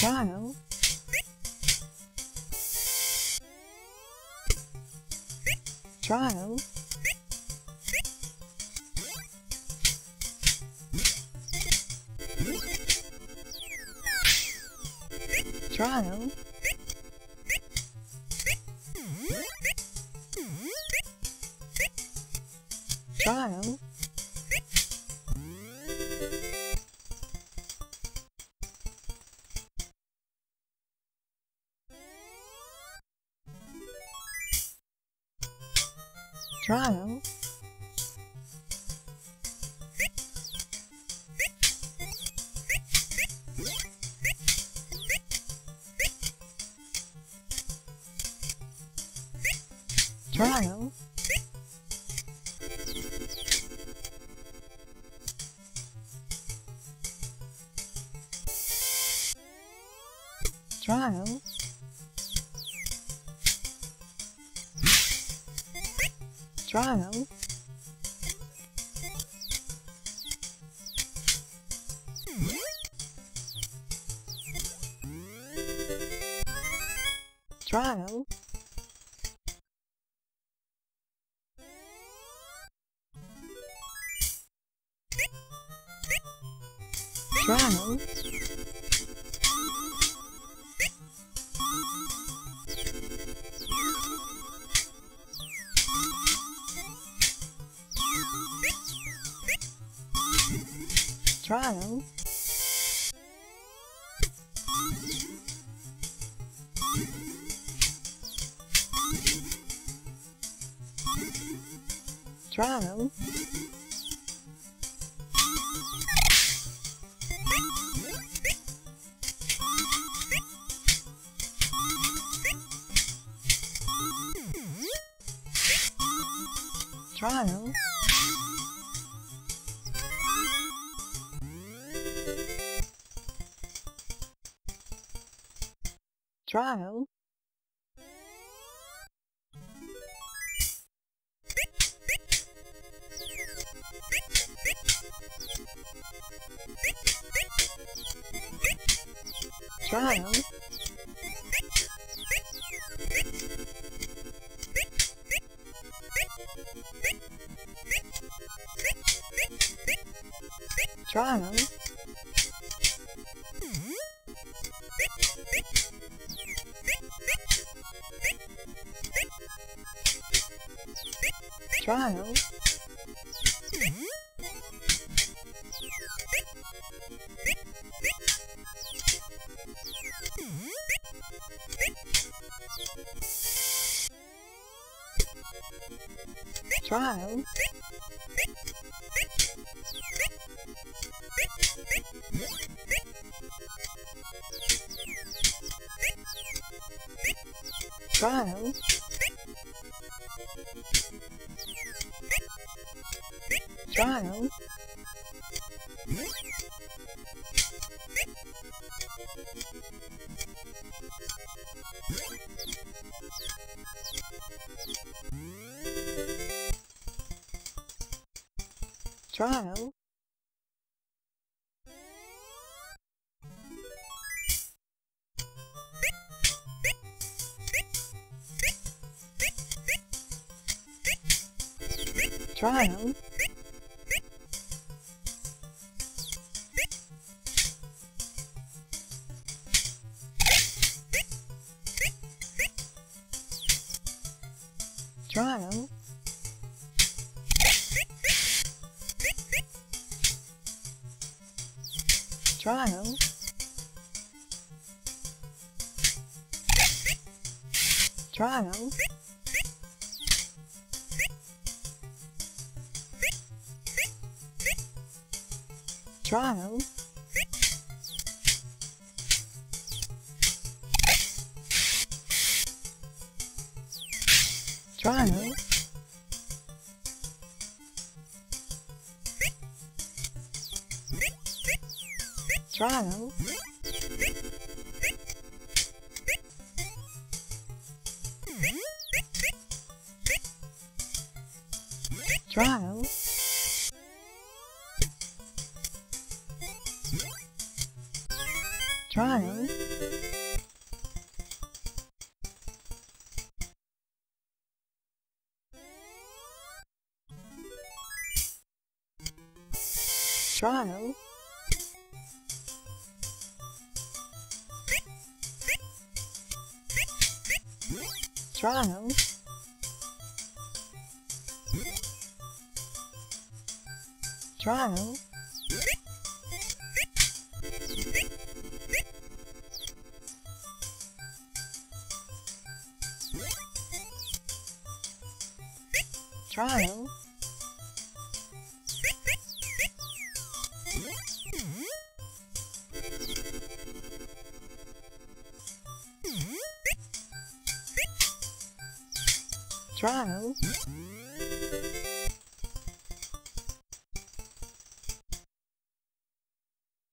Trial. Trial. Trial. Trial. Trial. Trial. Trial. Trial. Trial. Trial. Trial. file. Trial.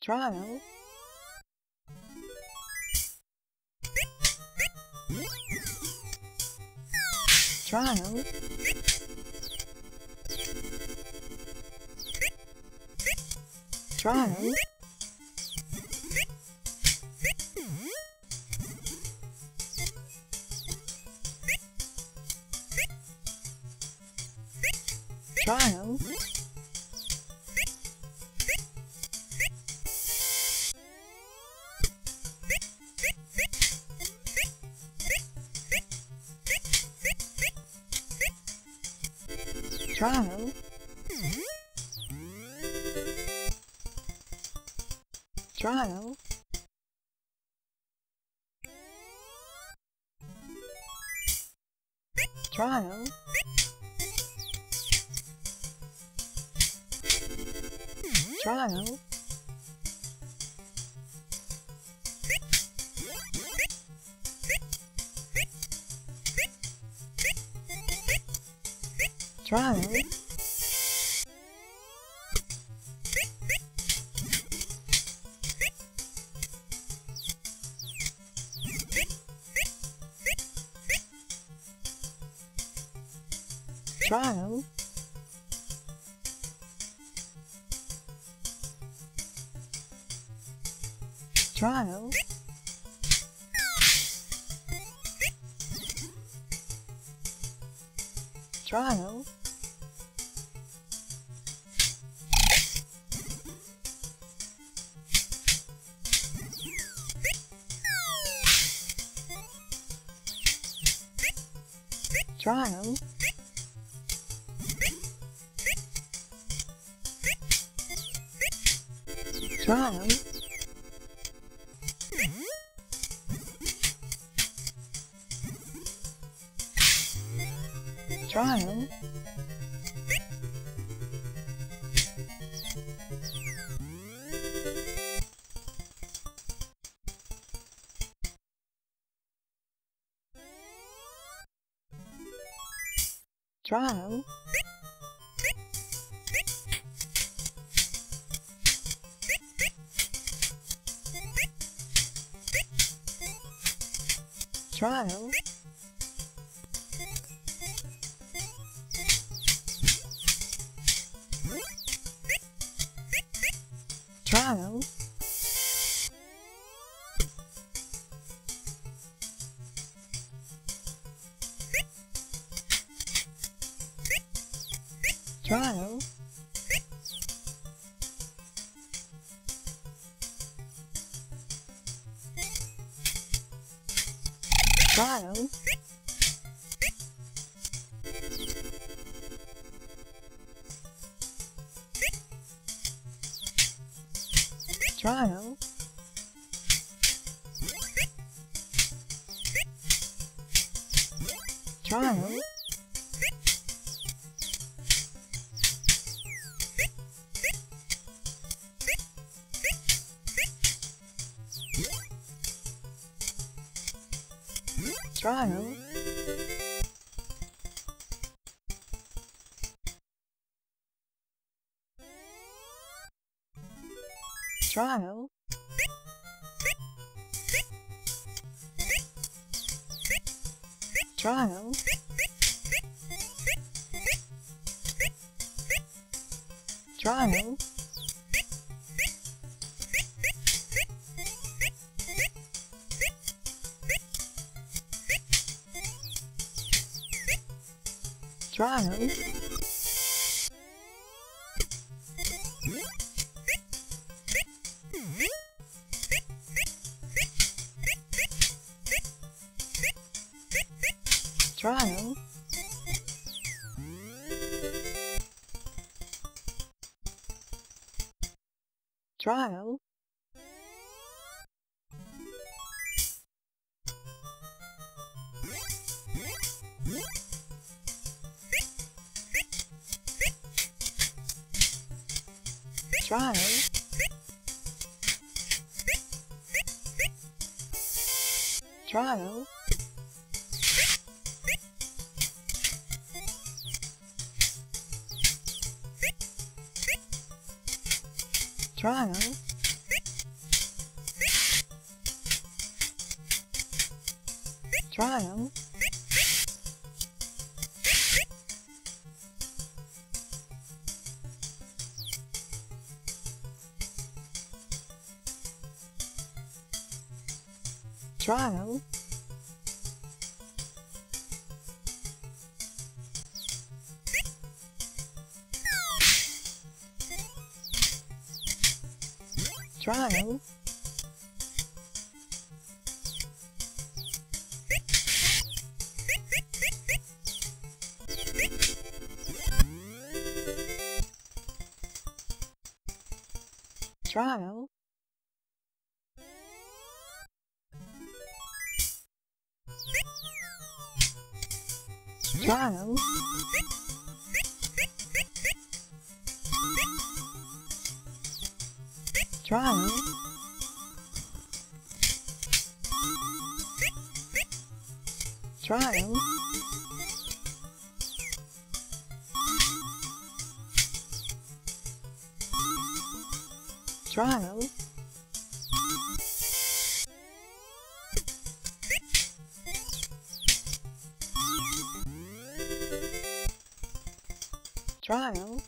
Trial, trial, trial, trial, trial, trial, trial, trial, trial, dry. Trial. Trial. Trial, trial, trial,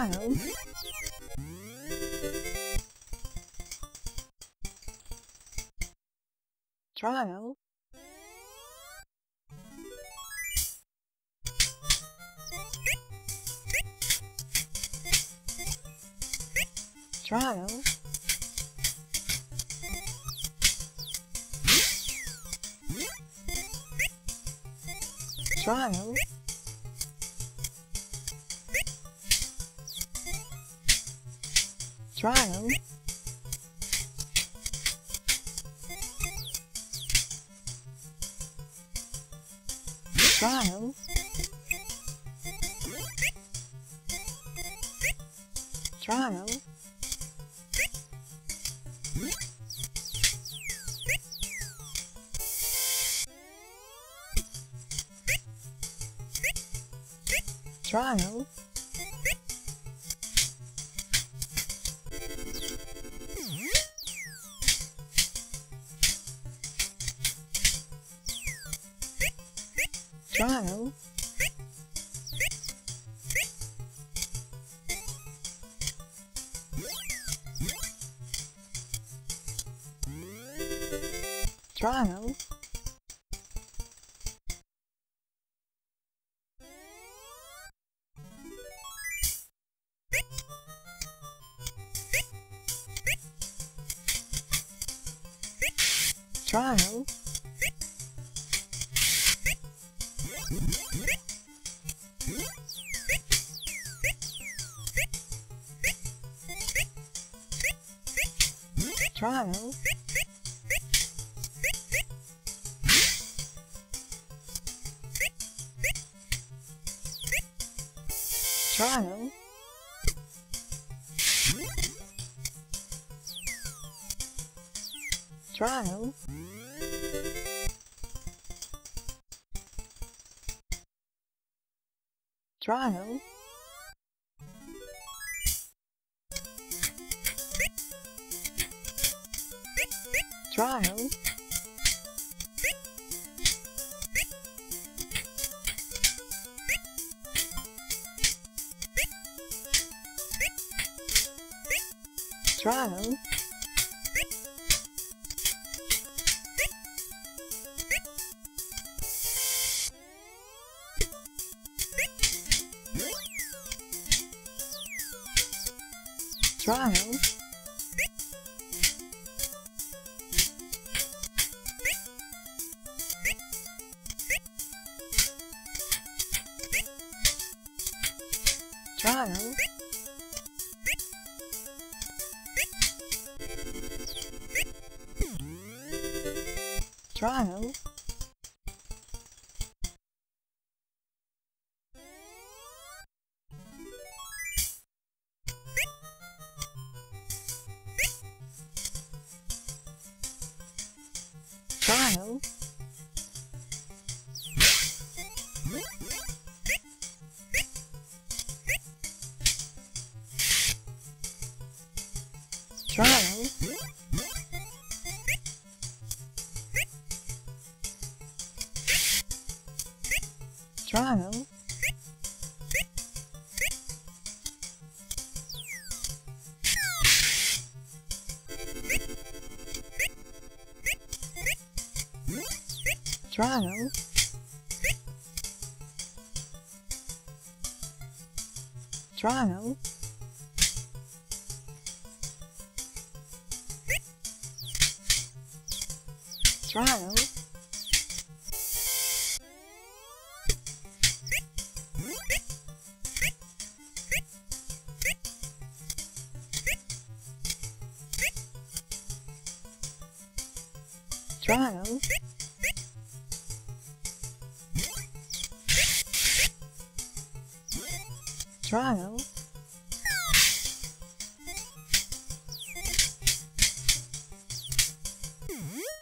trial, trial, trial, trial, trial, trial, trial, trial, trial, trying. while. Trial. child. Child. Child. trial. Trial. Trial,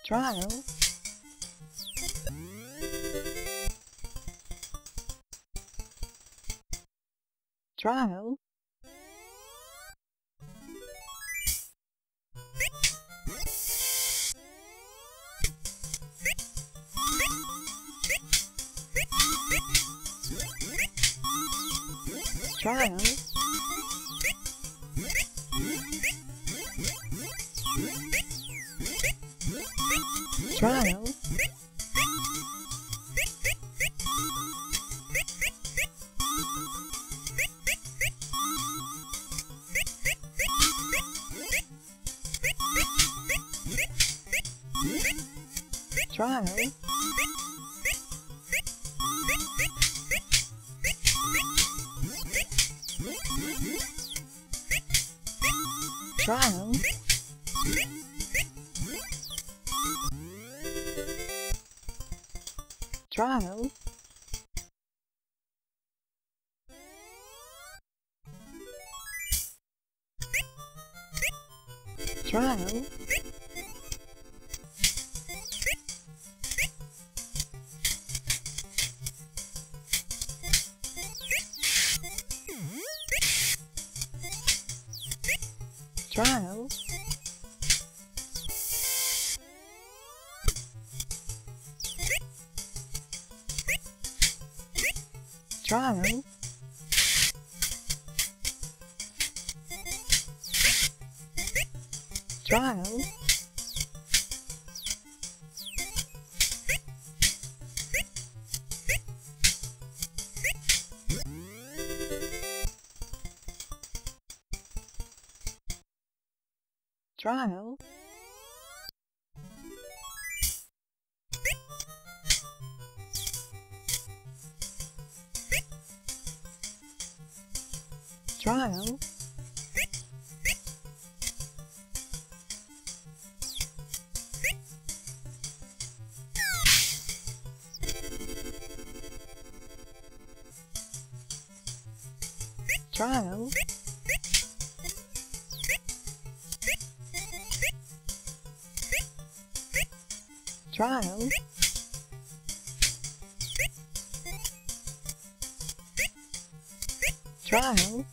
trial, trial, trial, trial, trial, trial, trial,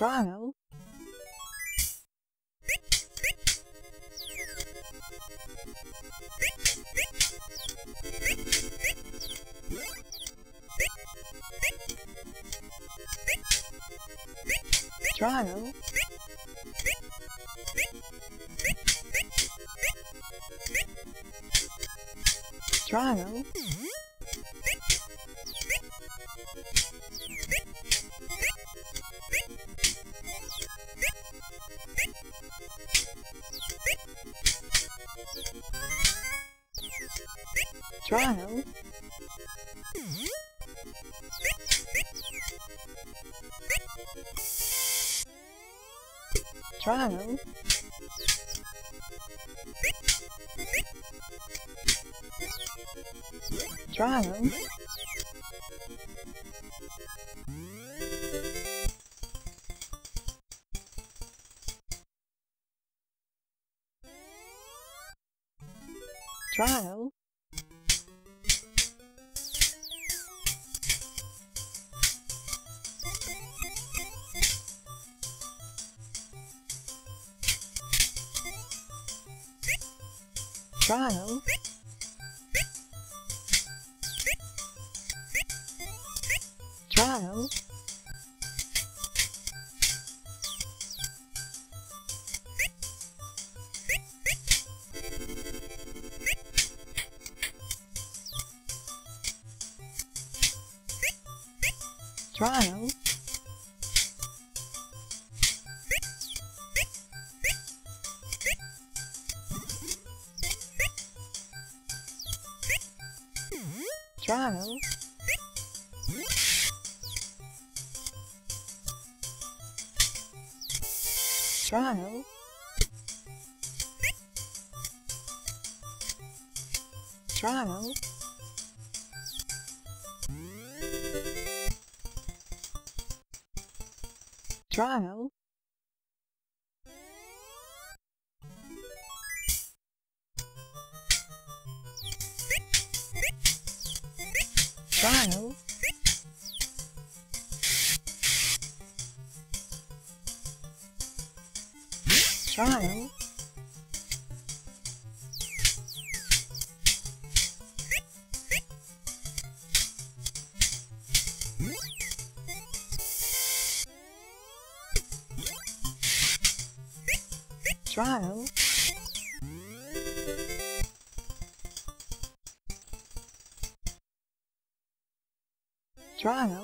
strong. Trial, trial, trial, trial, trial, trial, trial, trial,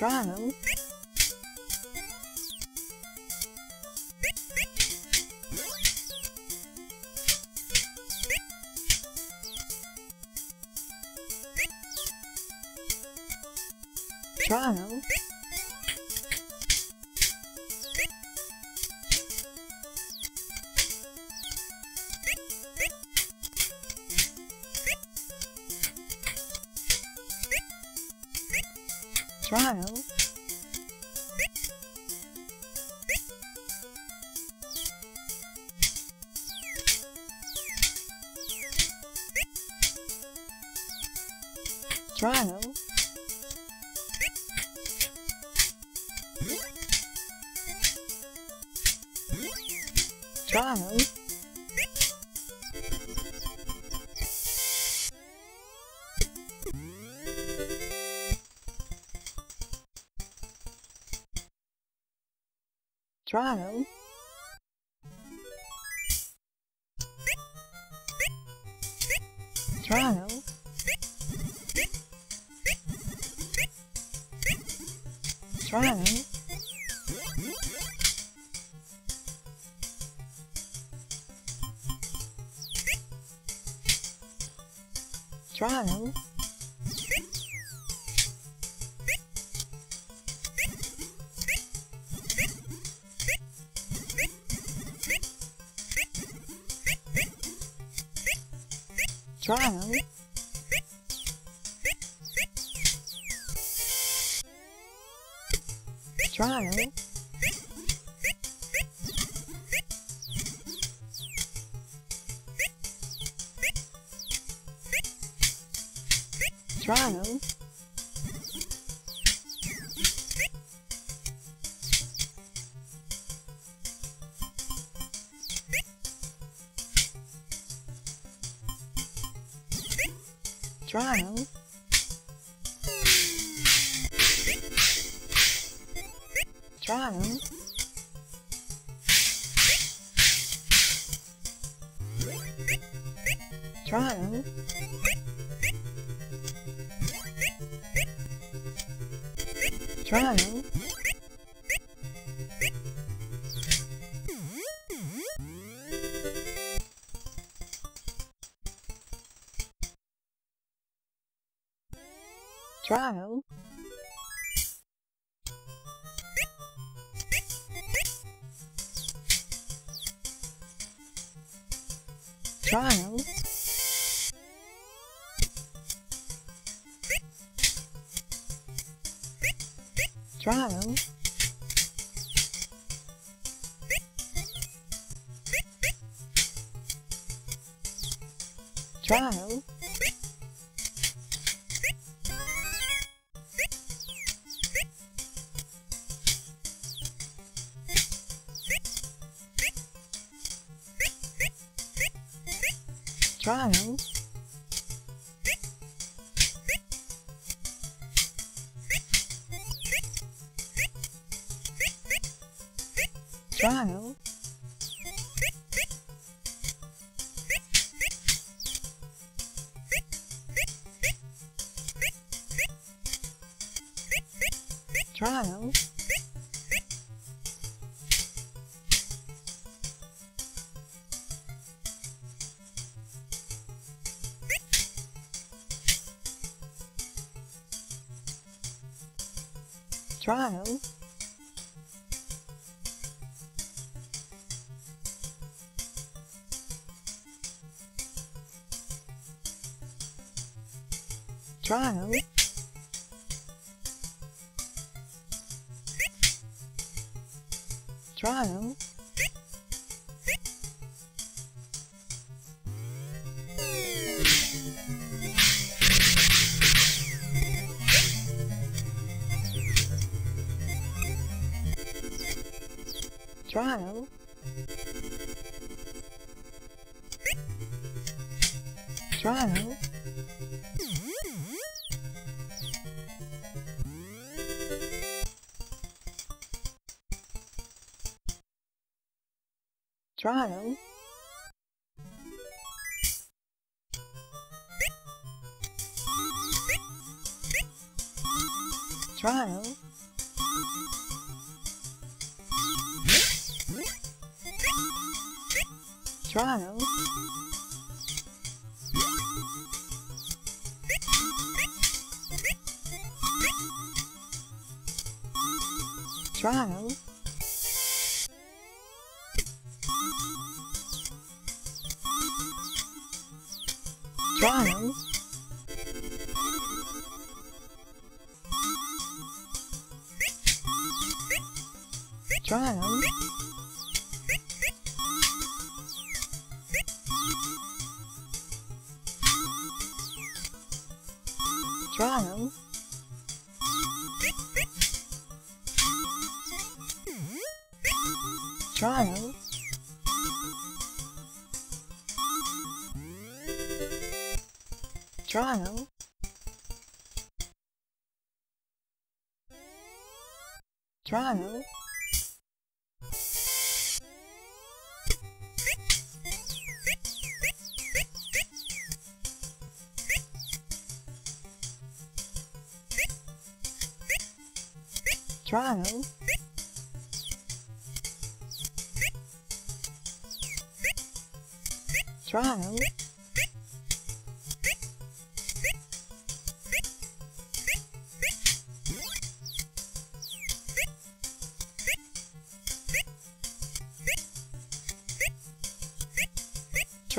trial, trial, trial, trial, Toronto. Toronto. Toronto. Toronto. down. Trial, trial, trial, trial, trial, trial, trial,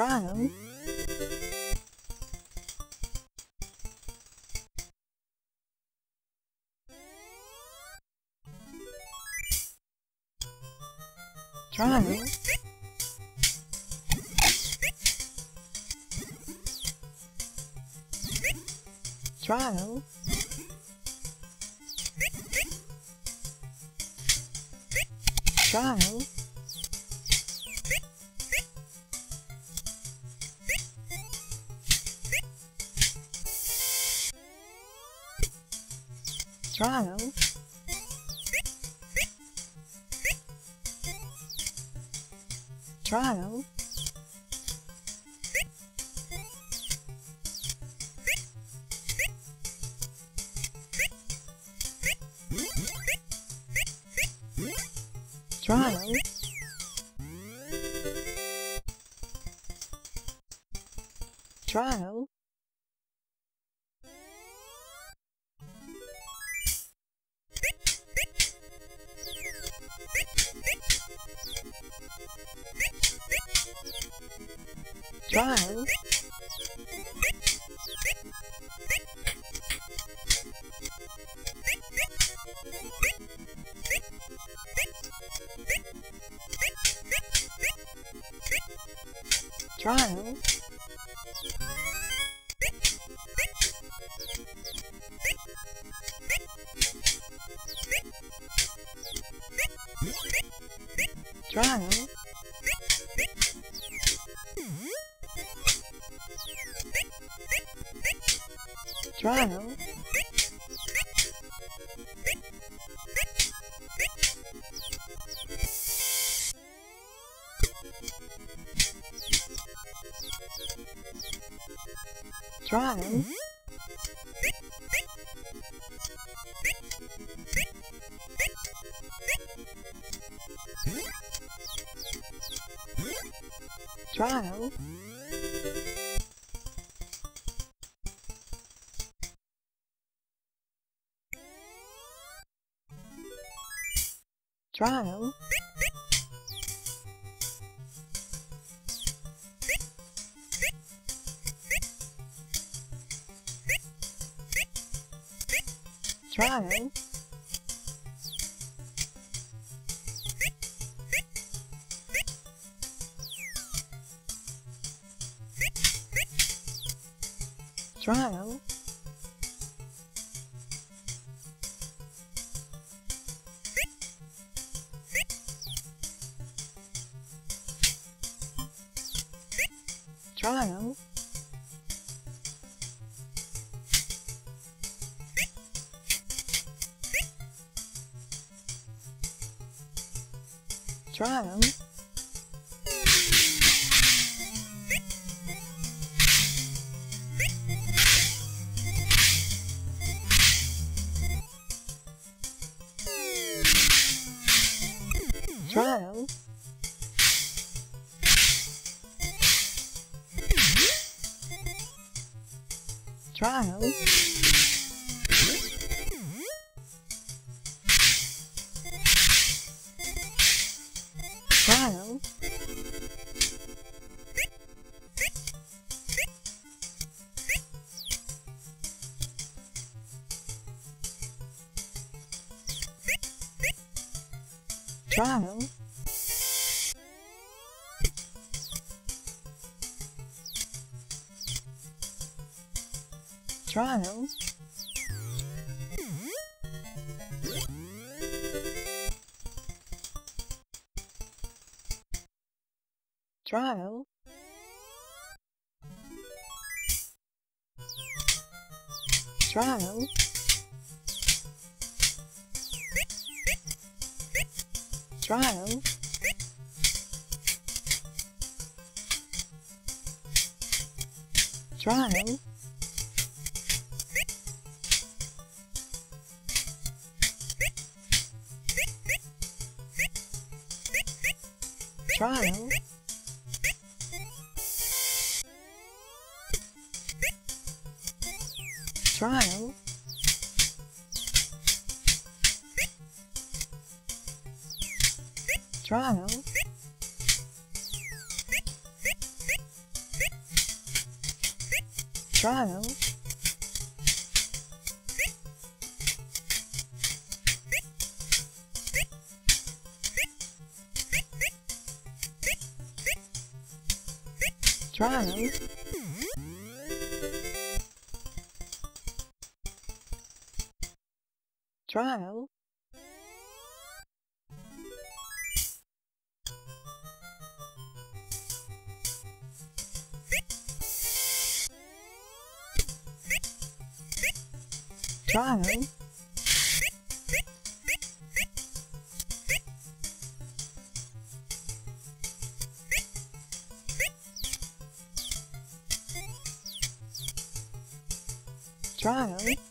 strong. strong, right? Strong. Strong. Trial. Drum. Drum. Trial, trial, Bye. Try.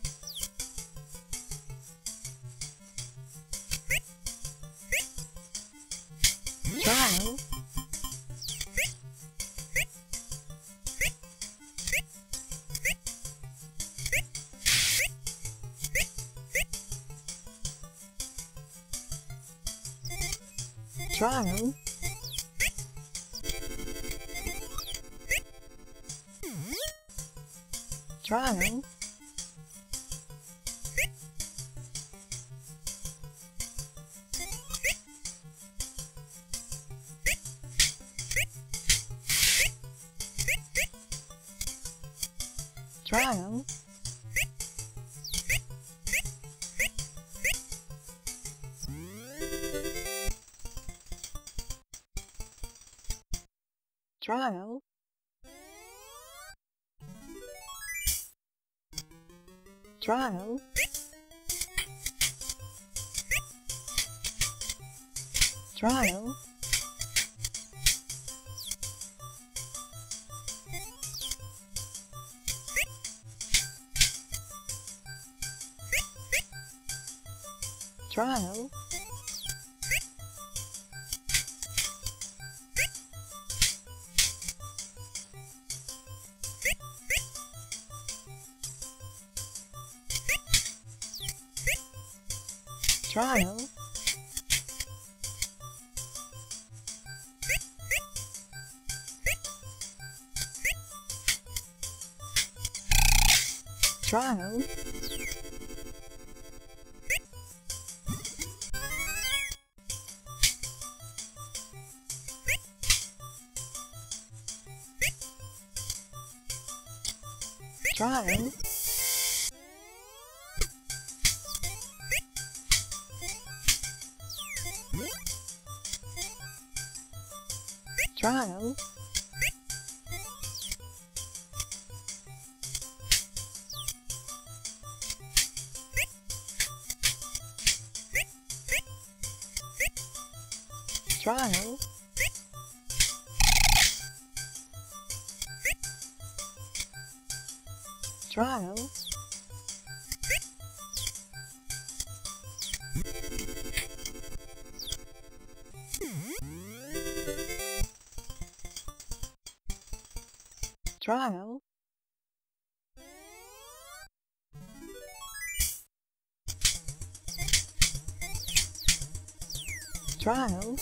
Trial, trial, trial, trial, trial, trial, trial, trial,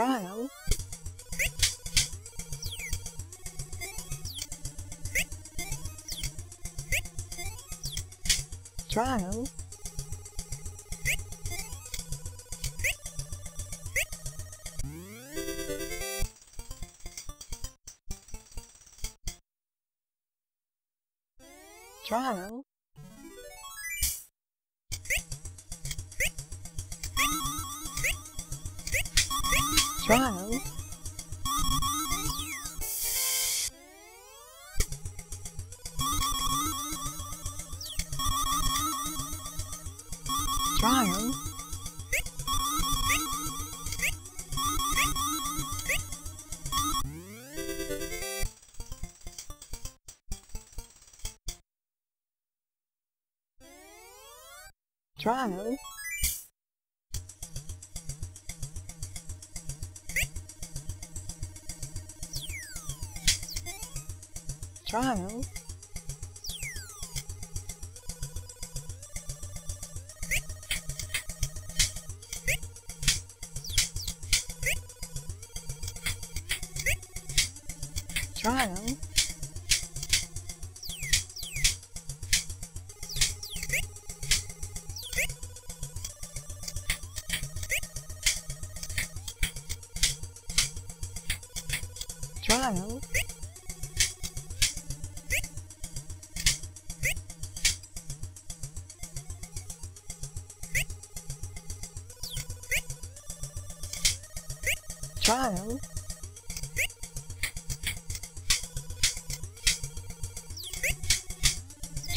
trial, trial, trial, try.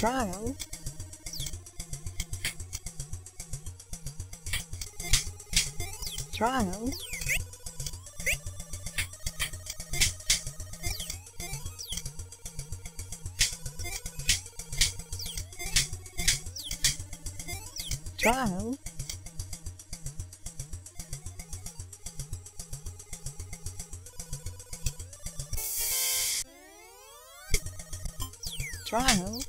Trial, trial, trial, trial,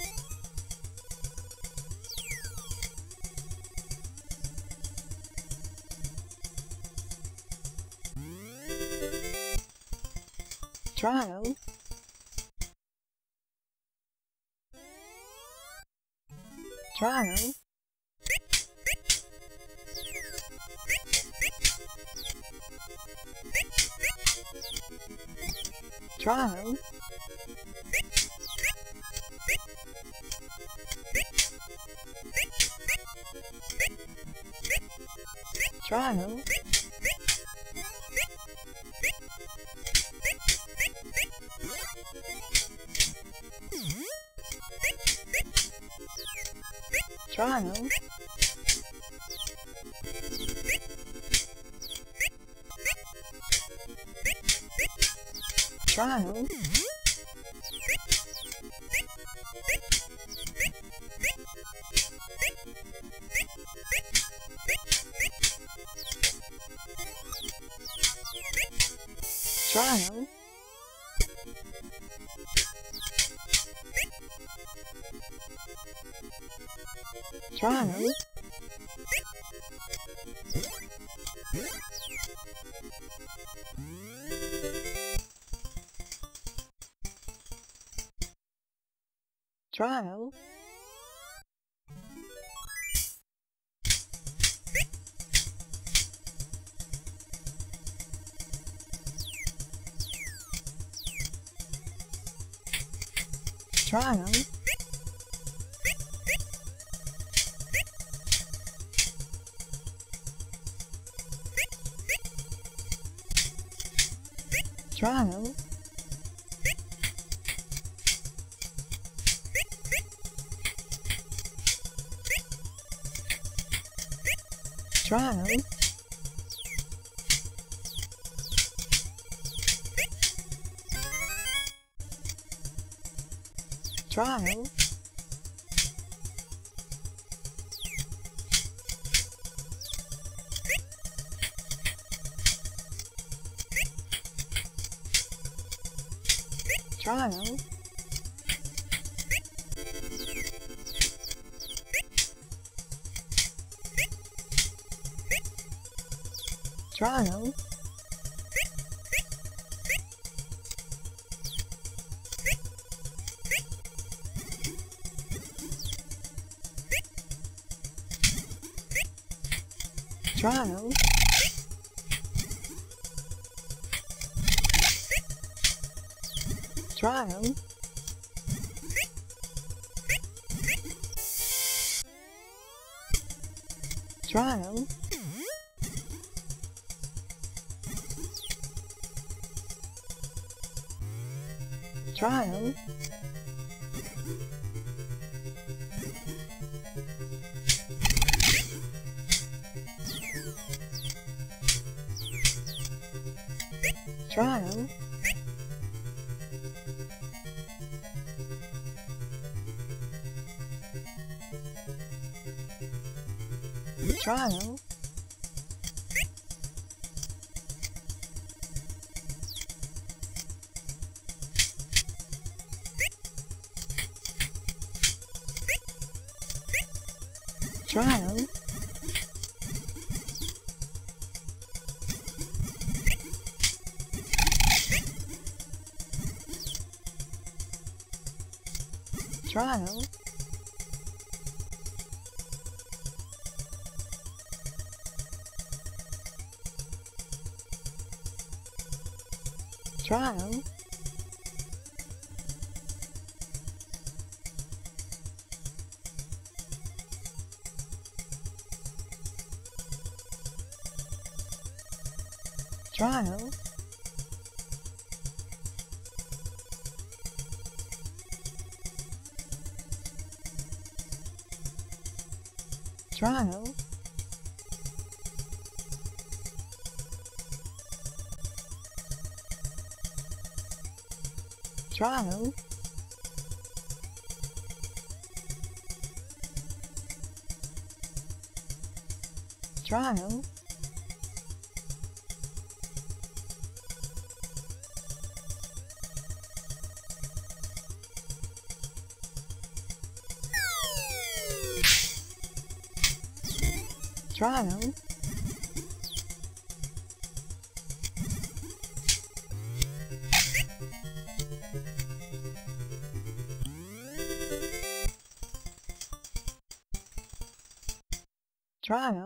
child. Child. Child. wrong. Trial, trial, trial, trial, trial, try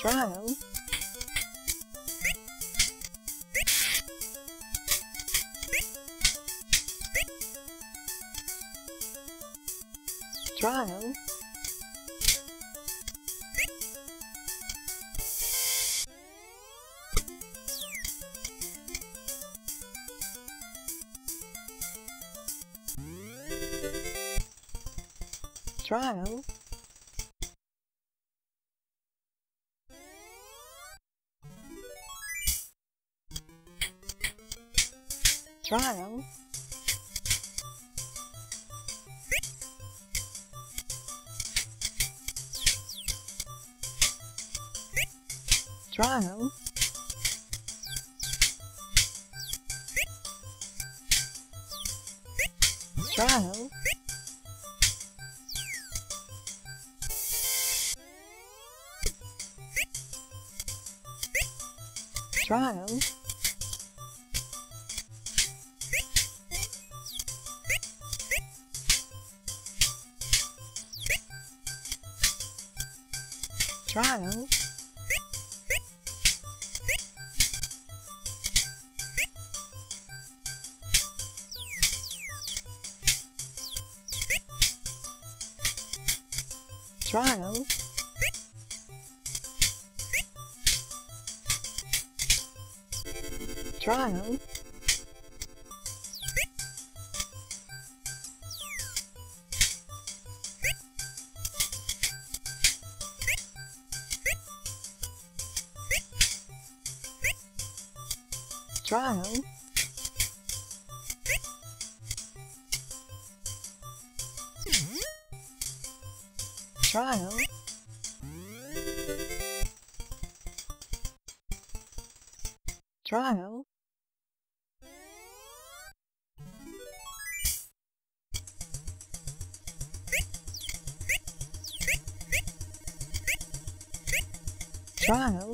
trial. Trial. try. Trial, trial, trial, trial,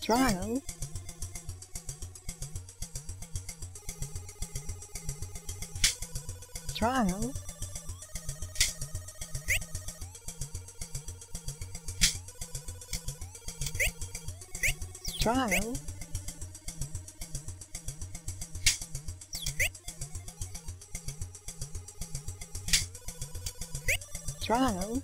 trial, trial, trial, trial,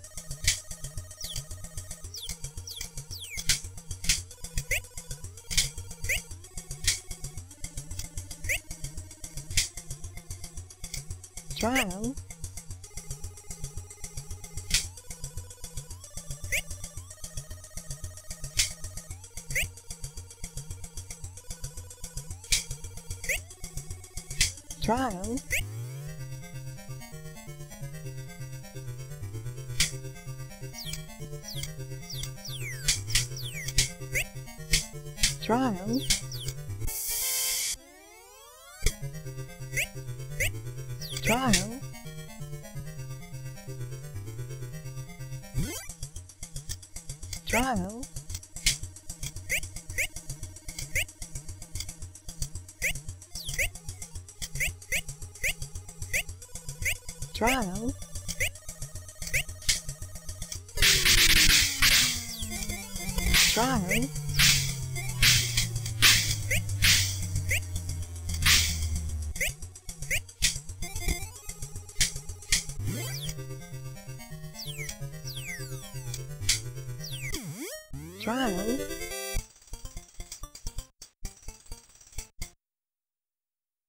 trial.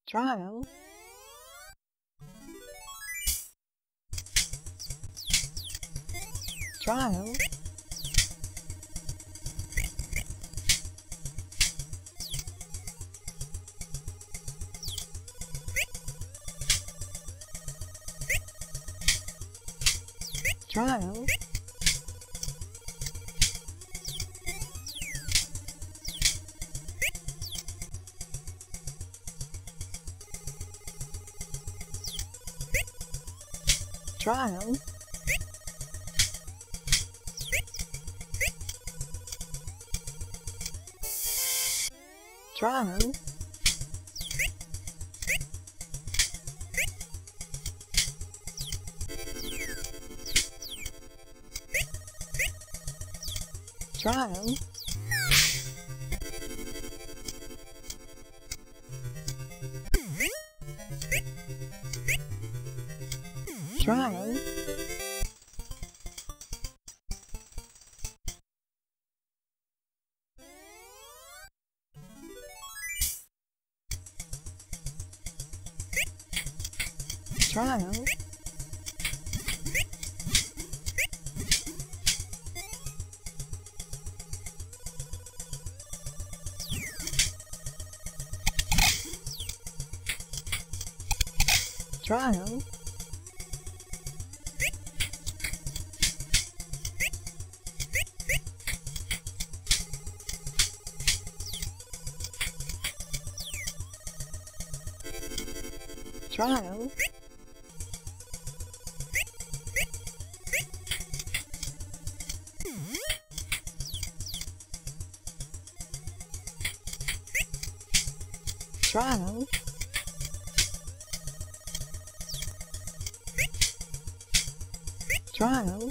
Trial. Trial. Trial, trial, tomorrow. Toronto. Toronto. Trial, trial,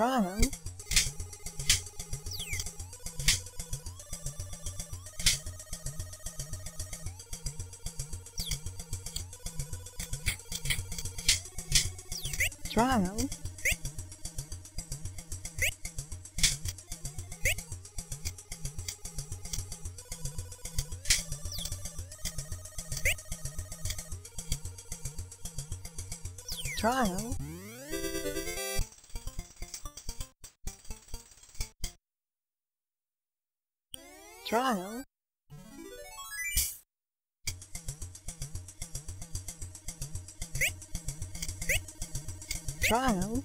strong. Strong. Trial. child. Child.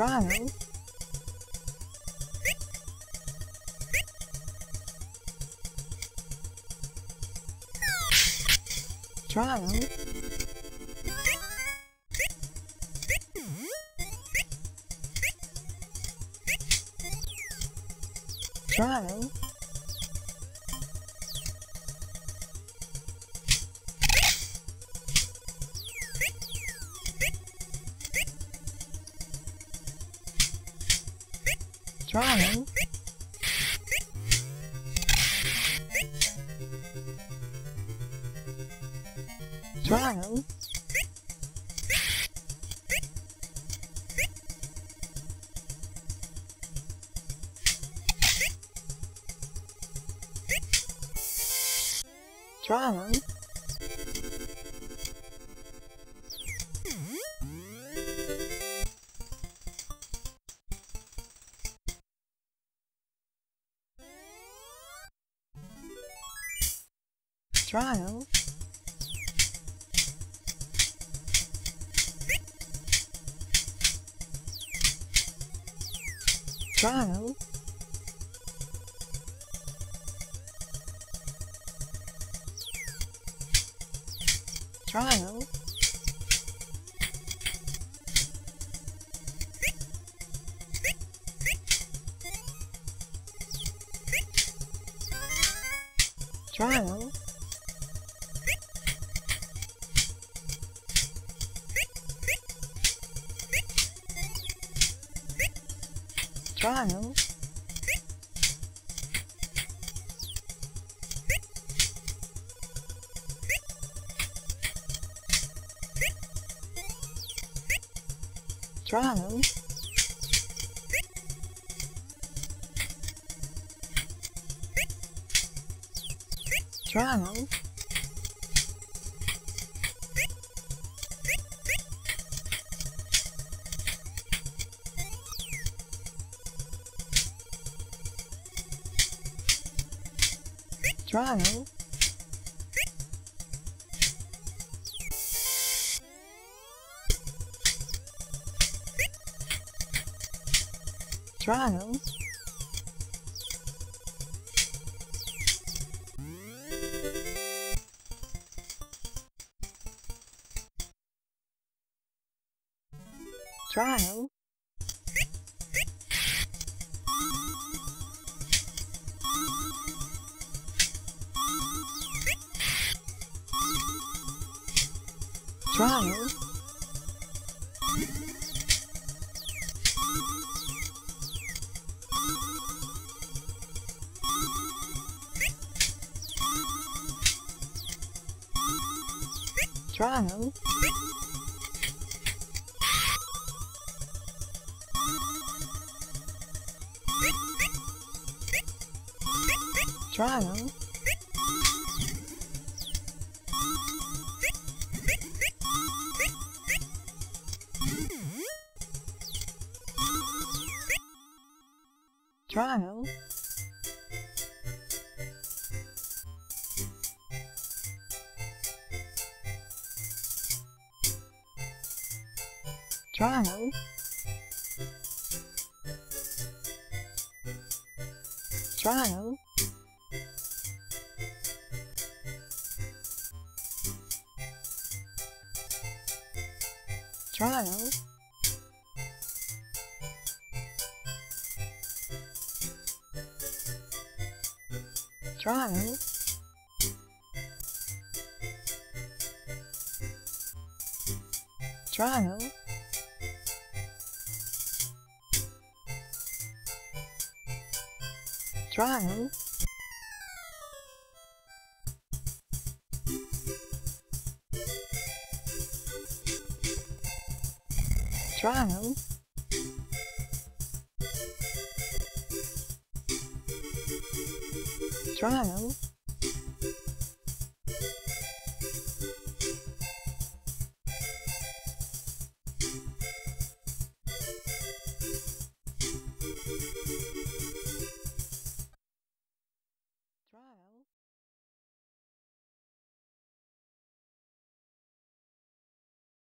strong. strong. Trial, trial, trial, trial, trial, trial,